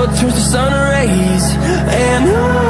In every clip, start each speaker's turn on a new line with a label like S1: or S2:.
S1: through turns to sun rays And I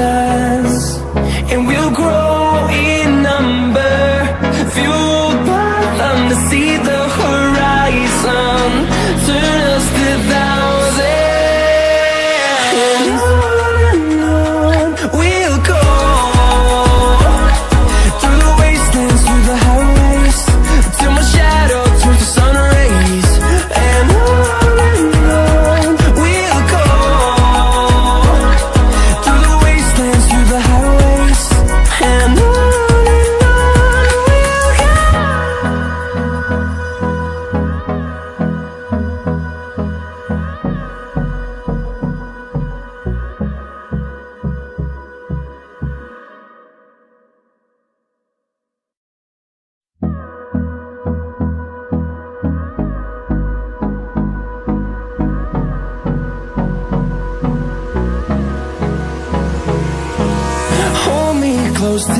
S1: us, and we'll grow in number. Few